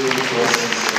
Deus de vocês.